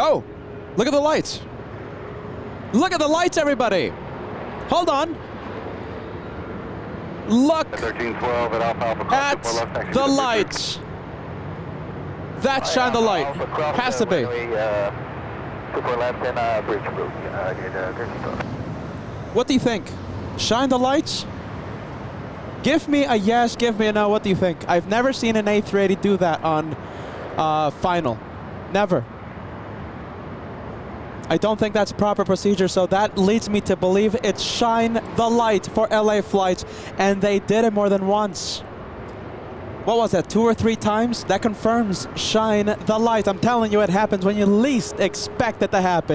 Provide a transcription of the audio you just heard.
Oh, look at the lights. Look at the lights, everybody. Hold on. Look at at left, the lights. That shine the light. Has to be. uh, super left and uh. Uh, near the 1312. What do you think? Shine the lights? Give me a yes, give me a no. What do you think? I've never seen an A380 do that on uh, final. Never. I don't think that's proper procedure, so that leads me to believe it's shine the light for LA flights, and they did it more than once. What was that, two or three times? That confirms shine the light. I'm telling you, it happens when you least expect it to happen.